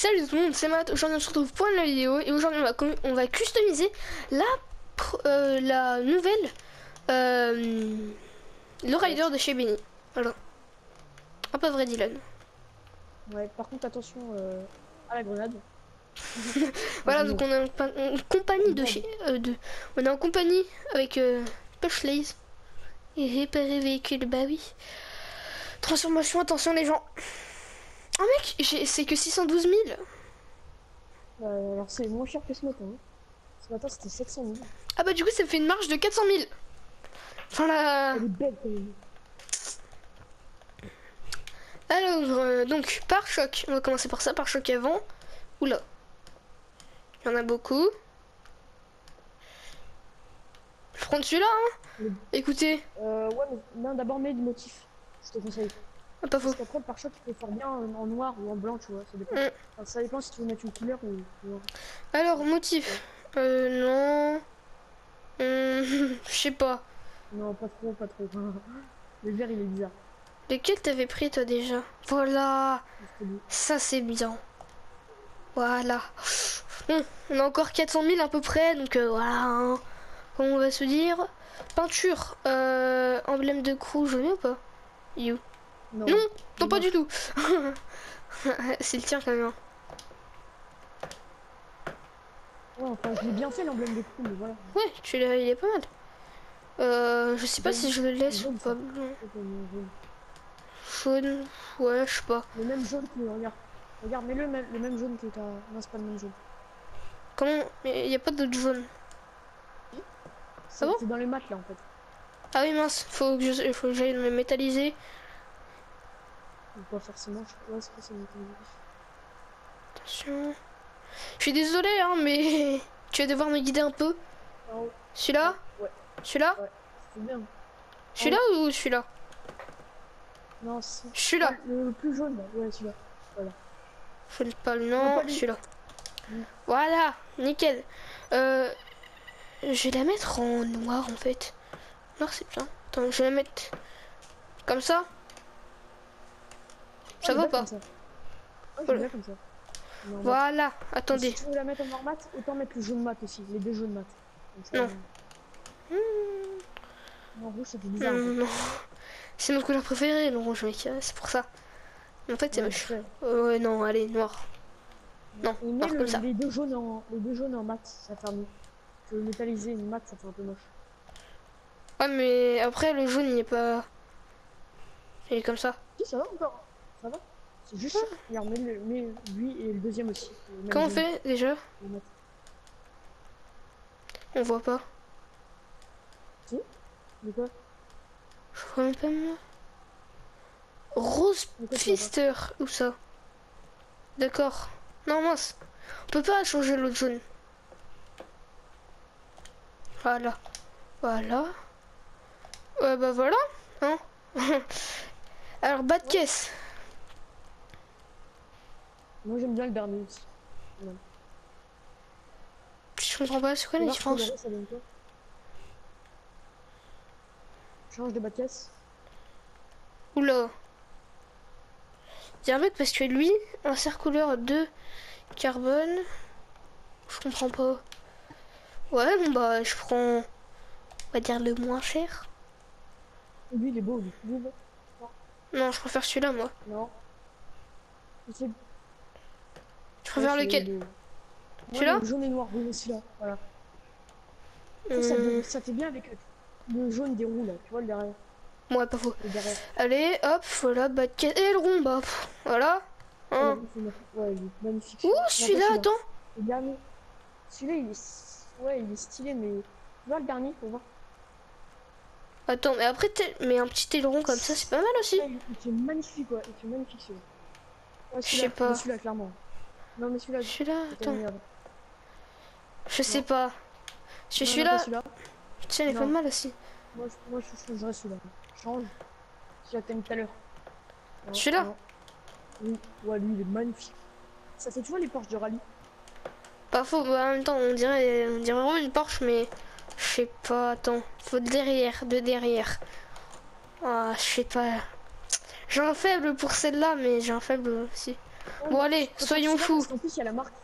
Salut tout le monde, c'est Matt. Aujourd'hui on se retrouve pour une nouvelle vidéo et aujourd'hui on va, on va customiser la, euh, la nouvelle euh, le rider de chez Benny. Voilà. Un peu vrai Dylan. Ouais, par contre, attention euh, à la grenade. Voilà, donc on est en, pa- en compagnie de chez. de, on est en compagnie avec euh, Pushlays. Et réparer véhicule, bah oui. Transformation, attention les gens. Oh mec, j'ai- c'est que 612 000. Euh, alors, c'est moins cher que ce matin. hein. Ce matin, c'était 700 000. Ah bah du coup ça me fait une marge de 400 000. Enfin la... Elle est belle quand même. Alors, euh, donc, par choc. On va commencer par ça, par choc avant. Oula. Il y en a beaucoup. Je prends celui-là, hein. Écoutez. Euh, ouais, mais d'abord, mets du motif. Je te conseille. Pas faux. Parce qu'après, le pare-choc, tu peux faire bien en noir ou en blanc, tu vois. Ça dépend. Mm. Enfin, ça dépend si tu veux mettre une couleur ou. Alors, motif. Euh, non. Hum, Je sais pas. Non, pas trop, pas trop. Le vert, il est bizarre. Lequel t'avais pris, toi, déjà? Voilà. Ça, c'est bien. Voilà. Bon, on a encore 400 000 à peu près, donc euh, voilà. hein. Comme on va se dire? Peinture. Euh, emblème de crew, je mets ou pas? You. Non. Non, non, pas du tout. c'est le tien quand même. Ouais, enfin, bien fait l'emblème de mais voilà. Ouais, tu l'as, il est pas mal. Euh, je sais pas si je le laisse ou pas. jaune. Ouais, je sais pas. Le même jaune que. Regarde. Regarde, mets le même, le même jaune que ta. Non, c'est pas le même jaune. Comment Il y a pas d'autre jaune. C'est bon? c'est dans les maths là en fait. Ah oui, mince, faut que je- faut que j'aille me métalliser. Ou pas forcément, je que c'est. Attention. Je suis désolé, hein, mais tu vas devoir me guider un peu. Oh, Celui-là? Ouais. Celui-là? C'est bien. Celui-là ou celui-là? Non, c'est. Celui-là. Le, le plus jaune là, ouais, celui-là. Je ne pas le Non, nom, celui-là. Mm. Voilà, nickel. Euh, je vais la mettre en noir en fait. Noir c'est bien. Attends, je vais la mettre comme ça. Ça Ah, va ou pas comme ça. Ah, Voilà. Voilà, attendez. Si tu veux la mettre en noir mat, autant mettre le jaune mat aussi, les deux jaunes mat. Comme ça, Non. euh, En rouge, ça fait bizarre. non. C'est ma couleur préférée, le rouge, mec. euh, C'est pour ça. En fait, c'est Ouais, moche. Euh, Ouais, non, allez, noir. Non, noir comme ça. les deux jaunes en, les deux jaunes en mat, ça fait mieux. Que métalliser une mat, ça fait un peu moche. Ouais, mais après, le jaune, il est pas. Il est comme ça. Si, ça va encore. Ça va. C'est juste ça. Regarde, mets, le, mets lui et le deuxième aussi. Comment on fait déjà. On voit pas. De quoi Je vois même pas moi. Rose De Fister, où ça D'accord. Non, mince. On peut pas changer l'autre jaune. Voilà. Voilà. Ouais, bah voilà. Hein Alors, bas de caisse. Moi j'aime bien le dernier aussi. Je comprends pas, c'est quoi la différence Change de caisse. Oula. C'est un mec parce que lui, insert couleur de carbone. Je comprends pas. Ouais, bon bah je prends, on va dire le moins cher. Lui il est beau, lui. Non, je préfère celui-là moi. Non. C'est Je préfère Ouais, lequel Celui-là jaune et noir, oui, celui-là. Voilà. Ça, ça, Hum, ça fait bien avec euh, le jaune des roues là, tu vois le derrière. Ouais, pas faux. Allez, hop, voilà, bas de. Et le rond, bah voilà. Hein. Ouais, est magnifique. Ouh, celui-là, attends. Le dernier. Celui-là, il est... Ouais, il est stylé, mais... Tu vois le dernier, faut voir. Attends, mais après, mais un petit aileron comme ça, c'est pas mal aussi. Ouais, il fait magnifique, ouais. Il fait magnifique, celui-là. Ouais, Je sais pas. Celui-là, clairement. Non, mais celui-là... Celui-là, c'est attends, une merde. je sais pas. Je pas celui-là. tiens, il est pas mal aussi. Moi, je, moi, je changerais celui-là. Change. T'as mis tout à l'heure. Celui-là. Oui, ouais, lui, il est magnifique. Ça fait, tu vois, les Porsche de rallye Pas faux, bah, en même temps, on dirait, on dirait vraiment une Porsche, mais je sais pas, attends, faut de derrière, de derrière. Ah, je sais pas. J'ai un faible pour celle-là, mais j'ai un faible aussi. Bon, allez, Faut faire soyons fous. Qu'en plus, il y a la marque.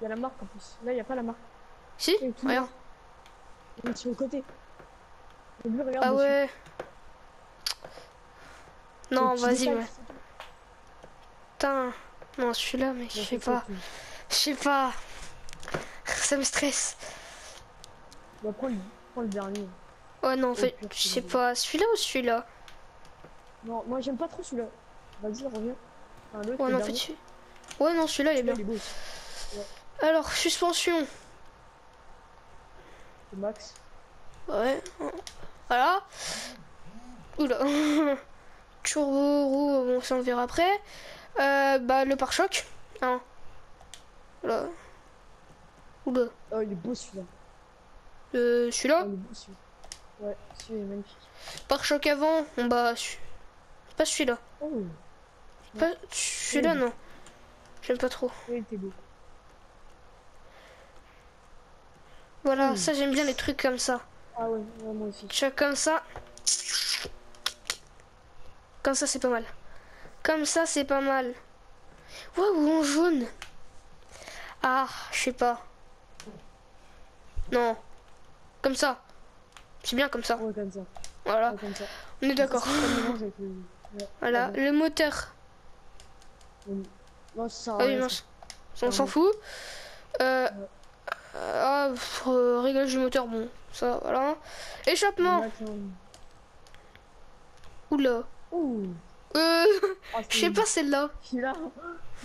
Il y a la marque en plus. Là, il n'y a pas la marque. Si Regarde. Il est sur le côté. Lui, regarde Ah dessus. ouais. Non, vas-y, ouais. Putain. Non, celui-là, mec, je sais pas. Je sais pas. Ça me stresse. Bah, prends le, prends le dernier. Ouais, non, en Oh, fait, je sais pas. Celui-là ou celui-là? Non, moi, j'aime pas trop celui-là. Vas-y, reviens. Enfin, Ouais, le non, en fait, celui- Ouais, non, celui-là, il est bien. il est beau aussi. Alors, suspension. C'est Max. Ouais. Voilà. Oula. Turbo, roue, bon, ça on verra après. Euh, bah, le pare-choc. Hein. Oula. Oula. Oh, il est beau celui-là. Euh, Oh, celui-là. il est beau celui-là. Ouais, celui-là est magnifique. Pare-choc avant. Bon, bah, pas celui-là. Oh, Pas celui-là, Oui. non. J'aime pas trop. beau. Voilà, Hmm. ça j'aime bien les trucs comme ça. Ah ouais, ouais, moi aussi. Tu vois, comme ça. Comme ça, c'est pas mal. Comme ça, c'est pas mal. Waouh, en jaune. Ah, je sais pas. Non. Comme ça. C'est bien comme ça. Ouais, comme ça. Voilà, Ouais, comme ça. on est d'accord. Ouais, Voilà, le moteur. Ouais. Non, ça sert à Ah oui, mince. On s'en Ouais. fout. Euh, Ouais. ah, pff, euh, réglage du moteur, bon, ça, voilà. Échappement. Hein. Oula. Ouh. Euh, Ah, je sais pas celle-là. Celui-là.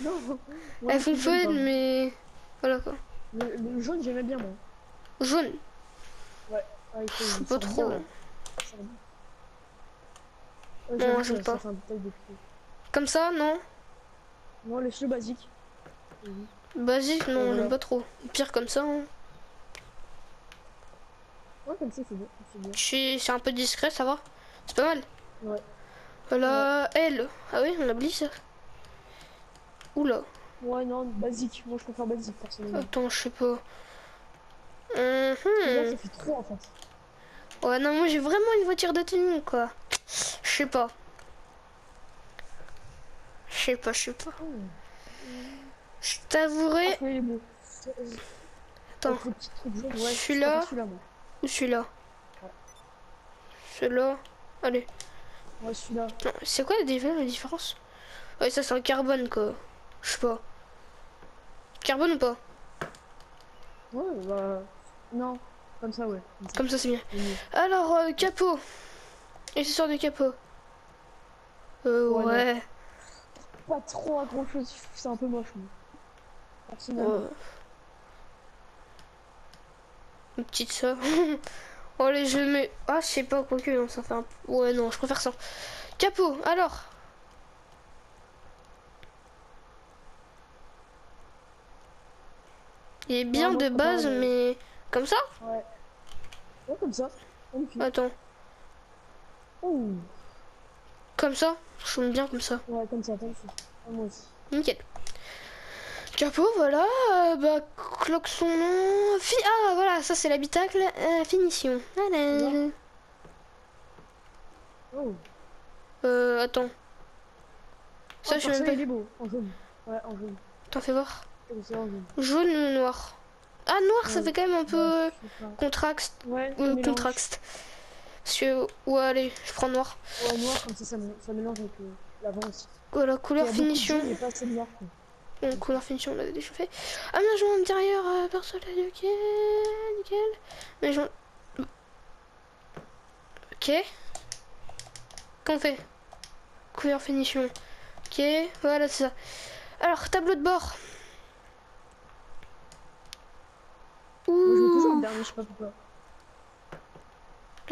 Non. Elles font fun, mais. Voilà quoi. Le, le jaune, j'aimais bien, moi. Jaune, Ah, il fait- il pas trop. bien. Ouais, Non, j'aime pas. Comme ça, non? Non, laisse le basique. Basique, non, Voilà. j'aime pas trop. Pire comme ça, hein. Ouais, comme ça, c'est bien. C'est bien. C'est c'est un peu discret, ça va? C'est pas mal. Ouais. Voilà, elle. Ah oui, on oublie ça. Oula, Ouais, non, basique. Moi, je préfère basique, personnellement. attends, je sais pas. Là, Mhm. ça fait trop, en fait. Ouais, non, moi j'ai vraiment une voiture de tenue, quoi. Je sais pas. Je sais pas, je sais pas. Je t'avouerai. Ah. Attends. Celui-là. Ou celui-là. Celui-là. Allez. Ouais, celui-là. C'est quoi la dif- la différence? Ouais, ça c'est un carbone, quoi. Je sais pas. Carbone ou pas? Ouais, bah. Non, comme ça, ouais. Comme ça. C'est bien. Alors, euh, capot. Accessoire de capot. Euh, ouais. Pas trop à grand chose, c'est un peu moche, moi. Personnellement. Ouais. Une petite ça. oh, allez, je le mets. Ah, je sais pas, quoique, non, ça fait un. Ouais, non, je préfère ça. Capot, alors. Il est bien moi, de base, mais. Comme ça? Ouais. Ouais, comme ça. Attends. Comme ça Je mets bien comme ça. Ouais, comme ça, comme ça. Moi aussi. Nickel. Capot, voilà. euh, bah, klaxon. Fi ah, voilà, ça c'est l'habitacle. Euh, finition. Ouais. Oh. Euh, attends. Ça, Oh, je sais même pas. il est beau. En jaune. Ouais, en jaune. T'en fais voir. Jaune. Ou noir? Ah, noir, ça fait quand même un peu contraste. Ouais, Euh, contraste. Que, ouais, allez, je prends noir. Ouais, noir, comme ça, ça, mé- ça mélange avec euh, l'avant aussi. Il y couleur de finition. mais pas assez noir. Bon, couleur finition, on l'avait déjà fait. Aménagement intérieur, euh, personnel, ok, nickel. Aménagement... Ok. Qu'on fait? Couleur finition. Ok, voilà, c'est ça. Alors, tableau de bord. Moi, je veux toujours le Ouh, dernier, je sais pas pourquoi.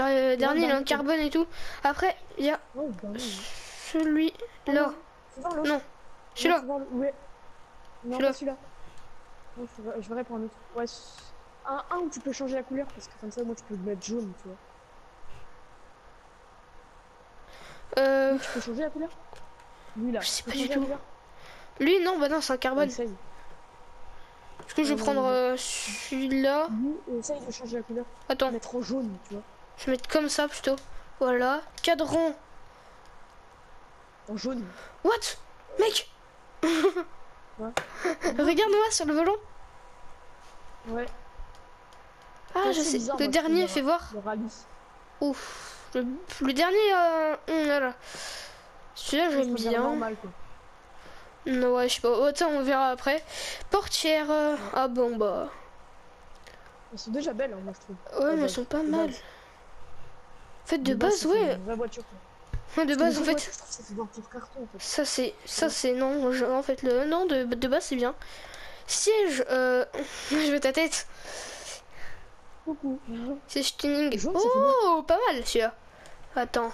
Le dernier, il est en carbone et tout. Après, il y a ouais. celui-là. L'autre. Non, Ouais, celui-là. Ouais. Non, Celui-là. pas celui-là. Non, je je verrai pour un autre. Ouais, un, un où tu peux changer la couleur, parce que comme ça, moi, tu peux le mettre jaune, tu vois. Euh, Lui, tu peux changer la couleur Lui, là. Je sais pas du tout. lui, non, bah non, c'est un carbone. Essaye. Est-ce que je vais Euh, prendre euh, celui-là Lui, essaye de changer la couleur. Attends, Mettre en jaune, tu vois. Je vais mettre comme ça plutôt. Voilà. Cadran. En jaune. What? Mec Regarde-moi sur le volant. Ouais. Ah, je sais. bizarre, le dernier, fais voir. Le. Ouf. Le, le dernier, euh, voilà. Celui-là, j'aime bien. normal, quoi. Non, ouais, je sais pas. Attends, on verra après. Portière. euh, Ah bon, bah. Elles sont déjà belles, hein, moi je trouve. Ouais, Ah, mais bah, elles sont pas mal. En fait, de, base, fait ouais. une vraie voiture. quoi. Ouais, de base, en fait. je ça fait voiture carton en fait. Ça, c'est. Ça, c'est. Non, je- en fait, le. Non, de, de base, c'est bien. Siège. Euh... je veux ta tête. Coucou. Ça fait Oh, pas mal, celui-là. Attends.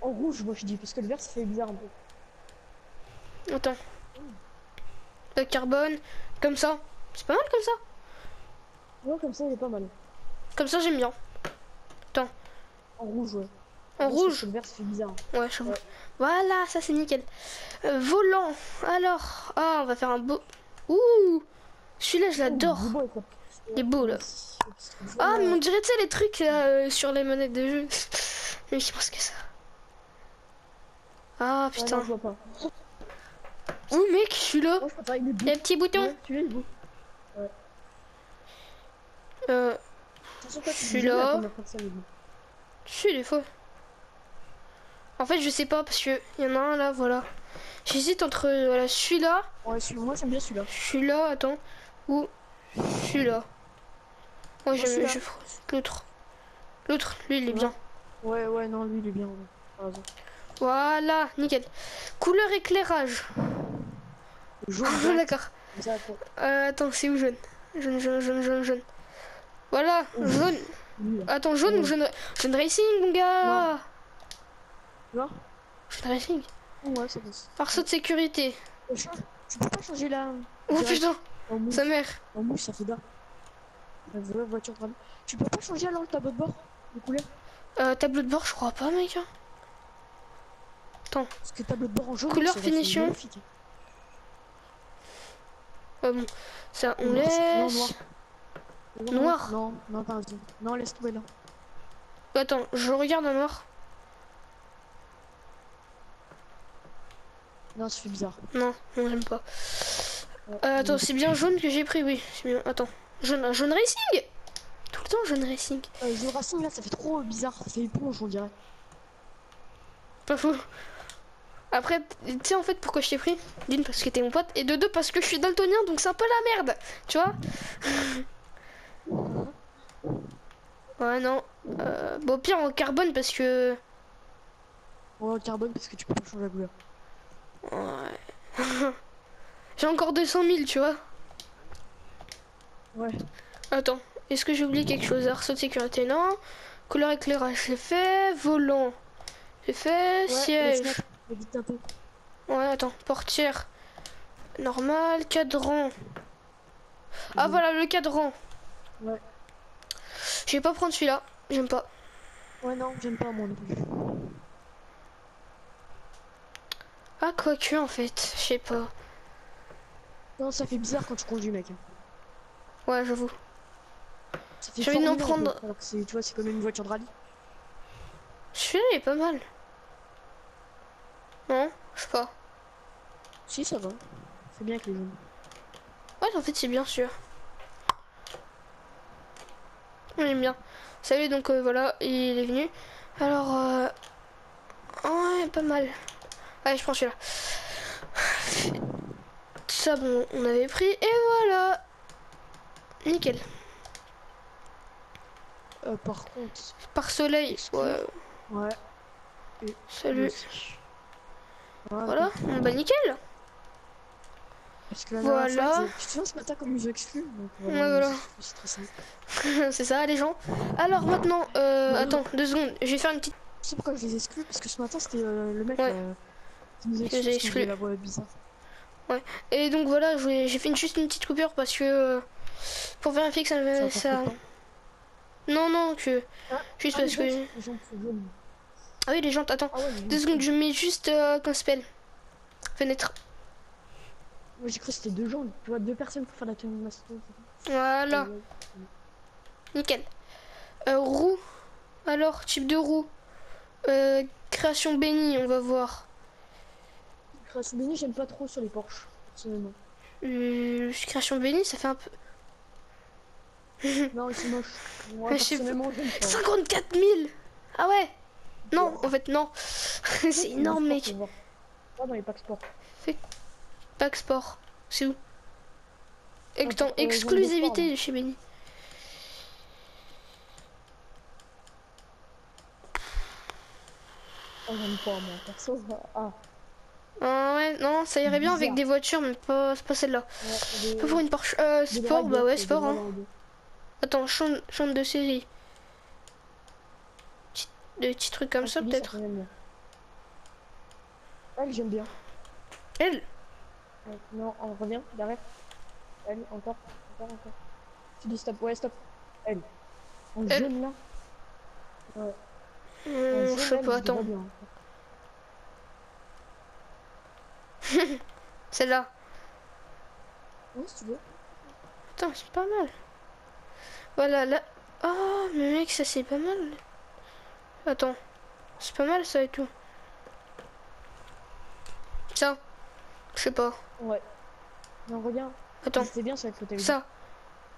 En rouge, moi je dis, parce que le vert ça fait bizarre un peu. Attends. Le carbone. Comme ça. C'est pas mal comme ça. Ouais, comme ça il est pas mal. Comme ça, j'aime bien. En rouge, ouais. En Parce rouge. vert ça fait bizarre. Ouais, je. Ouais. Voilà, ça c'est nickel. Euh, volant. Alors, ah, on va faire un beau. Ouh, celui-là je l'adore. Oh, il est beau, là. Ah, mais on dirait tu sais les trucs là, euh, sur les manettes de jeu. Mais je pense que ça. Ah Ouais, non, putain. je vois pas. Ouh mec, je suis là. Moi je les Il y bleus. a un petit bouton. Ouais, il est beau. Euh, Celui-là. dis, là, je suis des fois. En fait, je sais pas parce que il y en a un là, voilà. J'hésite entre voilà celui-là, Ouais, celui- moi j'aime bien celui-là. celui-là, attends, ou celui-là. Ouais, j'aime celui-là. je- l'autre. L'autre, lui, il est Ouais. bien. Ouais, ouais, non, lui il est bien. ouais. Voilà, nickel. Couleur éclairage. Jaune, Ah, d'accord. Euh, attends, c'est où jaune? Jaune, jaune, jaune, jaune, jaune. Voilà, jaune. Attends, jaune ou jaune Jaune racing, mon gars vois Jaune racing. Ouais, ça passe. Arceau de sécurité. Change- Tu peux pas changer la. Oh putain, sa mère. en mousse, ça fait. La voiture rallye. Tu peux pas changer alors le tableau de bord Les couleurs Euh, tableau de bord, je crois pas, mec. hein. Parce que tableau de bord en jaune. Couleur c'est finition. Ouais, bon, ça, on Non, c'est- non, laisse. Noir. Non, Noir. Non, raison. Non, laisse tomber là. Attends, je regarde en noir. Non, fait bizarre. Non, non, j'aime pas. Ouais, Euh, attends, c'est bien jaune que j'ai pris, oui. C'est bien. Attends, jaune, jaune racing Tout le temps, jaune racing. Euh, le racing là, ça fait trop bizarre. Ça fait éponge, on dirait. Pas fou. Après, tu sais en fait pourquoi je t'ai pris? D'une parce que t'es mon pote et de deux parce que je suis daltonien donc c'est un peu la merde, tu vois? Ouais non. Euh, bon pire en carbone parce que... Ouais, en carbone parce que tu peux pas changer la couleur. Ouais. J'ai encore 200 000 tu vois. Ouais. Attends, est-ce que j'ai oublié quelque chose? Arceau de sécurité non. Couleur éclairage j'ai fait. Volant j'ai fait. Ouais, Siège. Ouais, attends, portière. Normal, cadran. Ah voilà le cadran. Ouais. Je vais pas prendre celui-là, j'aime pas. Ouais, non, j'aime pas moi non plus. Ah quoique en fait, je sais pas. Non, ça fait bizarre quand tu conduis, mec. Ouais, j'avoue. J'ai envie d'en prendre-. Alors que tu vois, c'est comme une voiture de rallye. Celui-là il est pas mal. Non, je sais pas. Si, ça va. C'est bien avec les jaunes. Ouais, en fait c'est bien sûr. On aime bien. Salut, donc euh, voilà, il est venu. Alors, euh... ouais, pas mal. Allez, je prends celui-là. Ça, bon, on avait pris, et voilà. Nickel. Euh, par contre, Par soleil, ouais. ouais. Salut. Voilà. Voilà, bah nickel. Parce que dernière Voilà. tu te ce matin comme ils ont exclu donc Ouais, voilà. C'est très simple. c'est ça, les gens. Alors maintenant, euh, attends, deux secondes. Je vais faire une petite. Tu sais pourquoi je les exclus? Parce que ce matin, c'était euh, le mec Ouais. euh, qui nous exclu. j'ai parce exclu. la voix bizarre. Et donc voilà, je j'ai fait une, juste une petite coupure parce que euh, pour vérifier que ça, Ça me- ça. Non, non, que Ah, juste Ah, parce que. gens, gens. Ah oui, les gens. Attends, Ah ouais, deux secondes. Je mets juste euh, qu'un spell. Fenêtre. J'ai cru que c'était deux gens, tu vois, deux personnes pour faire la tenue de. Voilà, nickel. Euh, roue. Alors, type de roue. Euh, création bénie, on va voir. Création bénie, j'aime pas trop sur les Porsche, personnellement. Euh, création bénie, ça fait un peu. non, c'est moche. Moi, Mais je sais personnellement, j'aime pas. 54 000 Ah ouais Non, en fait, non. c'est énorme, mec. Pas dans les packs sport. Pack Sport. C'est où Ex- Attends, euh, Exclusivité de chez Benny. Oh, j'aime pas, moi, perso. Ah, Ah ouais, non, ça irait bien avec des voitures, mais pas, pas celle-là. ouais, des- Pas pour une Porsche. Euh, sport, bah ouais, sport. Hein. Attends, champ de série. Petit- Des petits trucs comme Ah, ça, peut-être. Elle, j'aime bien. Elle Ouais, Non, on revient, derrière. Elle, encore, encore, encore. Tu dis stop, ouais, stop. Elle. En Elle. jaune là. Ouais. jaune, Je sais pas, attends. Celle-là. Ouais, si tu veux. Attends, c'est pas mal. Voilà, là. Oh, mais mec, ça c'est pas mal. Attends. C'est pas mal ça et tout. Ça. Je sais pas. Ouais. Non, regarde. Attends. C'était bien ça que t'as vu. Ça.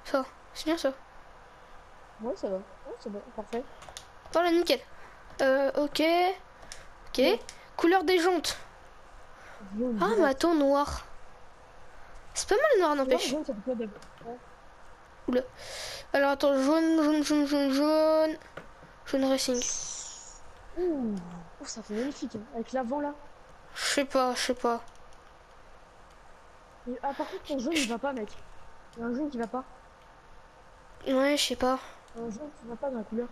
Ça. C'est bien ça. Ouais, ça va. Ouais, c'est bon, parfait. Voilà, nickel. Euh, ok. Ok. Ouais. Couleur des jantes. Ah, mais attends, noir. C'est pas mal noir, n'empêche. ça Ouais. Alors, attends, jaune, jaune, jaune, jaune, jaune. Jaune racing. Ouh. Oh, ça fait magnifique. hein. Avec l'avant là. Je sais pas, je sais pas. Ah, par contre, ton jaune il va pas, mec. Il y a un jaune qui va pas. Ouais, je sais pas. Un jaune qui va pas dans la couleur.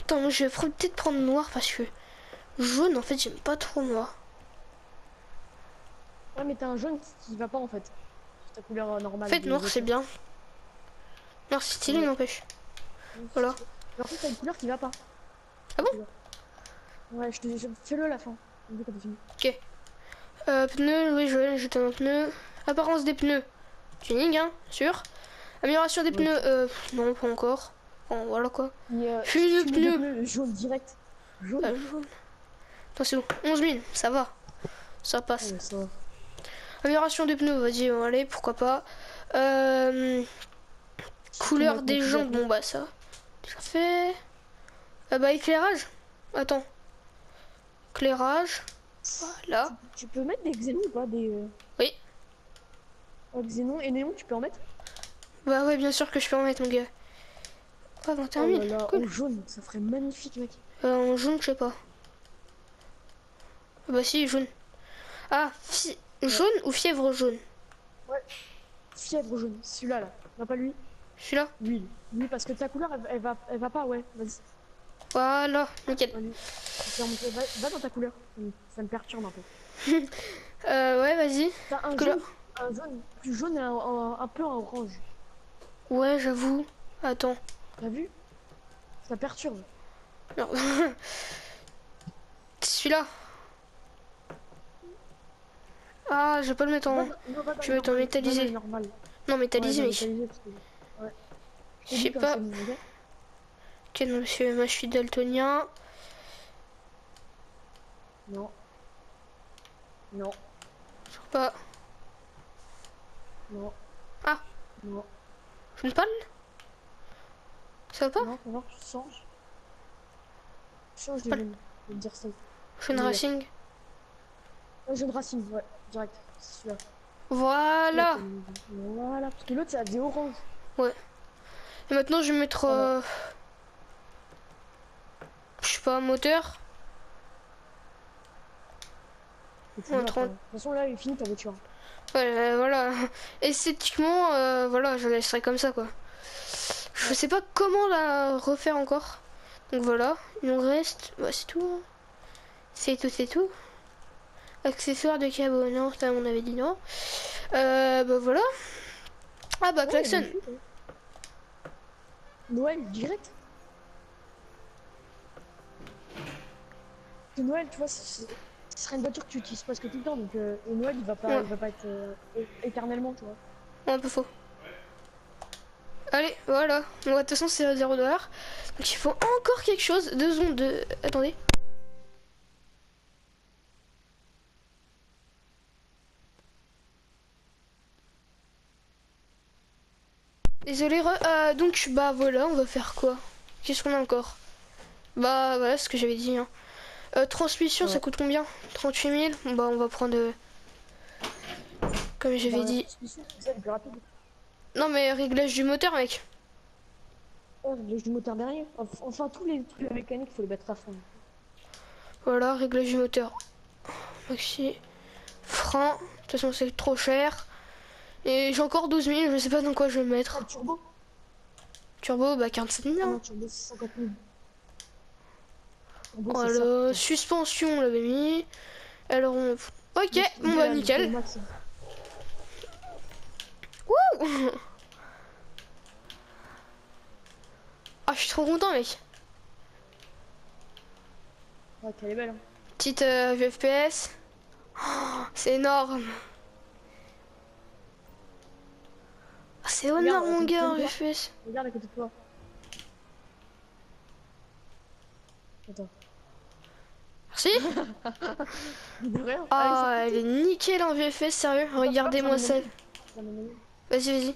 Attends, moi je vais peut-être prendre noir parce que jaune, en fait, j'aime pas trop noir. Ouais, mais t'as un jaune qui- va pas en fait. C'est ta couleur euh, En normale. fait, des noir, c'est bien. Noir, c'est stylé, Ouais. n'empêche. Voilà. Mais en fait, t'as une couleur qui va pas. Ah bon Ouais, je te dis, fais-le à la fin. Fini. Euh, pneus, oui, je jeter un pneu. Apparence des pneus. Tuning, hein, sûr. Amélioration des pneus, euh, non, pas encore. Bon, voilà quoi. Euh, Fusil de pneus. pneus jaune direct. Jaune. Euh, jaune. Où 11 000, ça va. Ça passe. Ouais, ça va. Amélioration des pneus, vas-y, allez, pourquoi pas. Euh, couleur des couleur. bon bah ça. Ça fait. Ah bah éclairage. Attends. Éclairage. Voilà. Tu peux mettre des xénons ou pas des, euh, xénon et néon, tu peux en mettre Bah ouais, bien sûr que je peux en mettre, mon gars. Ah, 21 Oh 000. là là, cool. en jaune, ça ferait magnifique, mec. Euh, en jaune, je sais pas. Ah bah si, jaune. Ah, fi- jaune ou fièvre jaune? Fièvre jaune, celui-là là. Non, pas lui. Celui-là? Lui. Lui, parce que ta couleur, elle, elle va, elle va pas, ouais. Vas-y. Voilà, nickel. Ouais. Va, va dans ta couleur. Ça me perturbe un peu. Euh, ouais, vas-y. T'as un Couleur. jaune, un jaune plus jaune et un, un- un peu un orange. Ouais, j'avoue. Attends. T'as vu? Ça perturbe. Non. Celui-là. Ah, je vais pas le mettre en... Je vais en normal, métallisé. Non, métallisé, Ouais, mais... que- ouais. Je sais pas. Ok, non, monsieur, moi je suis daltonien. Non. Non. Je sais pas. Non. Ah. Non. Je ne parle Ça va pas? Non, non, change. Change de jaune. Je vais dire ça. Jeune Ouais. Racing. Ouais, jaune racine, ouais, direct. C'est celui-là. Voilà. Voilà. Parce que l'autre, ça a des oranges. Et maintenant, je vais mettre... euh, Je sais pas, moteur. Et tu Ouais, vois, 30. quoi. De toute façon, là, il est fini ta voiture. Euh, voilà. Esthétiquement, euh, voilà, je la laisserai comme ça, quoi. Je sais pas comment la refaire encore. Donc voilà, il nous reste... Bah, c'est tout. hein. C'est tout, c'est tout. Accessoires de cabot, non, ça on avait dit non. Euh, bah voilà. Ah bah, klaxon. Noël, direct. Noël, tu vois, c'est- ce serait une voiture que tu utilises presque tout le temps, donc euh, au Noël il va pas, va pas être euh, éternellement, tu vois. Un peu faux. Allez, voilà. Bon, de toute façon, c'est 0 dollars. Donc il faut encore quelque chose. Deux secondes. De... Attendez. Désolé, re... euh, donc bah voilà, on va faire quoi? Qu'est-ce qu'on a encore? Bah voilà ce que j'avais dit. Hein. Euh, transmission, ça Ouais. coûte combien? 38 000 Bah on va prendre... euh, Comme j'avais la dit... plus rapide. Non mais réglage du moteur mec. Oh, réglage du moteur derrière. Enf- Enfin, tous les trucs mécaniques, faut les mettre à fond. Voilà, réglage du moteur. Maxi. Frein. De toute façon c'est trop cher. Et j'ai encore 12 000, je sais pas dans quoi je vais me mettre. Ah, turbo? Turbo, bah 47 000. Ah hein. non, turbo, c'est 50 000. C'est Voilà, ça. suspension on l'avait mis. Alors on... Ok, bon bah nickel. max. Ah je suis trop content mec. Ouais, qu'elle est belle. Hein. Petite euh, vue FPS. Oh, c'est énorme. Ah, c'est énorme mon gars en tu vue me FPS. Regarde à côté de toi. Attends. Merci. De rien. Ah elle est nickel en vue FPS sérieux. Regardez-moi ça. ça. Vas-y vas-y.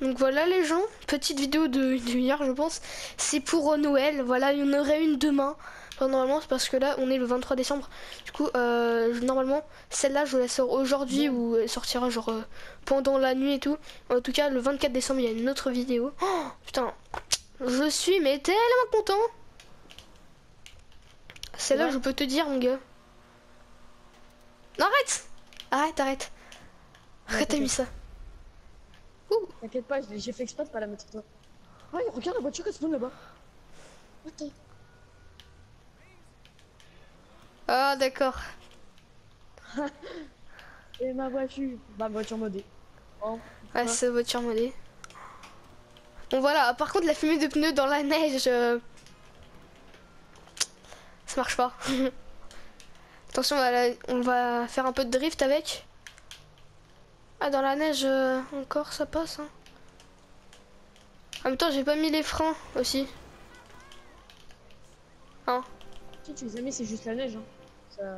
Donc voilà les gens, petite vidéo de une demi-heure je pense. C'est pour euh, Noël, voilà, il y en aurait une demain. Enfin, normalement c'est parce que là on est le 23 décembre. Du coup euh, normalement celle-là je la sors aujourd'hui ou elle sortira genre euh, pendant la nuit et tout. En tout cas le 24 décembre il y a une autre vidéo. Oh, putain, je suis mais tellement content. Celle-là Ouais. je peux te dire mon gars. Non arrête Arrête, arrête. Arrête t'as mis ça. T'inquiète pas, j'ai fait exprès de pas la mettre sur toi. Ouais, regarde la voiture, elle spawn là-bas. Attends. Ah d'accord. Et ma voiture. Ma voiture modée. Oh, Ouais, c'est voiture modée. Bon voilà, par contre la fumée de pneus dans la neige, euh, marche pas. Attention, on va, la- on va faire un peu de drift avec. Ah, dans la neige, euh, encore ça passe. hein. En même temps, j'ai pas mis les freins aussi. Si tu les as mis, c'est juste la neige. Hein. Ça...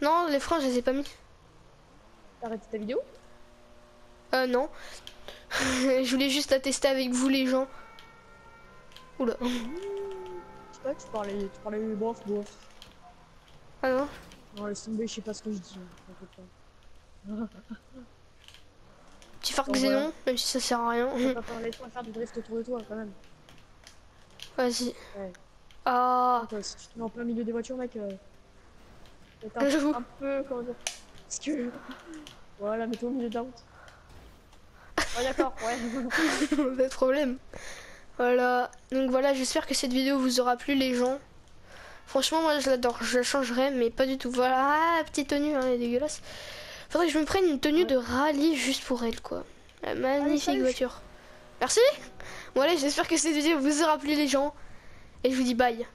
Non, les freins, je les ai pas mis. T'as arrêté ta vidéo? Euh, non. je voulais juste la tester avec vous, les gens. Oula. Je pas, tu parlais, tu parlais bof, bof. Ah non. Non, laisse tomber, je sais pas ce que je dis. hein. Petit Bon, xénon, voilà. même si ça sert à rien. On va pas parler toi, faire du drift autour de toi quand même. Vas-y. Ouais. Ah. Si tu te mets en plein milieu des voitures, mec. Euh... un, J'avoue. un peu, comment dire. Parce que. Voilà, mets-toi au milieu de la route. Ouais, d'accord, ouais. pas de problème. Voilà. Donc voilà, j'espère que cette vidéo vous aura plu les gens. Franchement, moi je l'adore. Je la changerai, mais pas du tout. Voilà, ah, petite tenue, hein, elle est dégueulasse. Faudrait que je me prenne une tenue de rallye juste pour elle, quoi. La magnifique salut. voiture. Merci. Voilà, j'espère que cette vidéo vous aura plu les gens. Et je vous dis bye.